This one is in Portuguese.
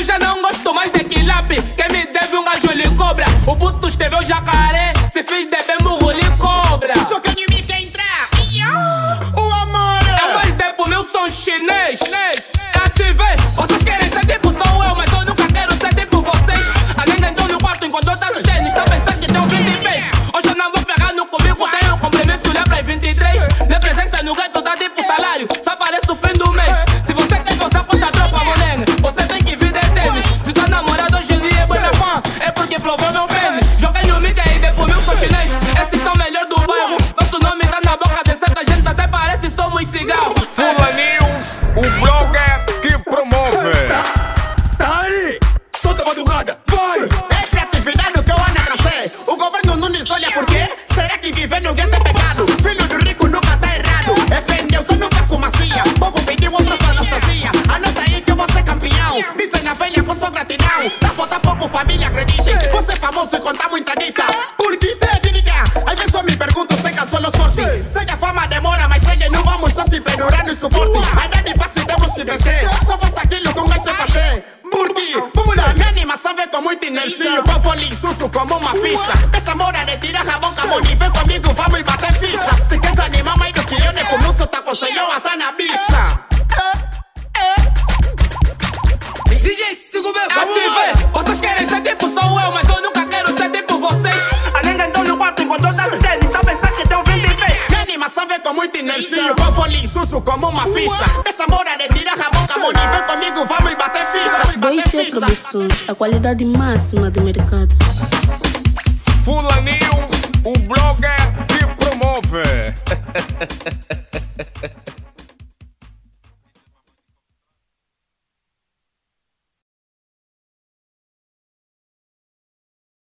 Eu já não gosto mais de quilape. Quem me deve um gajo lhe cobra. O puto esteve o jacaré. Se fez de bem burro lhe cobra. Isso que me quer entrar. O amor. É mais tempo, meu som chinês. É demora, mas segue, não vamos só se pendurar no suporte. A idade passa e temos que vencer. Só faça aquilo que vai se fazer. Porque, vamos lá, minha animação vem com muita energia. O povo liso como uma ficha. Essa mora de tirar a boca, Moni, vem comigo, vamos e bater ficha. Se queres animar mais do que eu, de começo tá aconselhou até na bicha. DJ Sigo meu Assim vê, vocês querem ser tipo sou eu, mas eu nunca quero ser tipo vocês. A nega entrou no quarto enquanto eu tava nos tênis. Tá pensando animação vem com muita energia. O povo liso como uma ficha. Essa mora de tirar a boca, Moni, vem comigo, vamos e bater ficha. 2C Produções, a qualidade máxima do mercado. Fula News, o blogger que promove.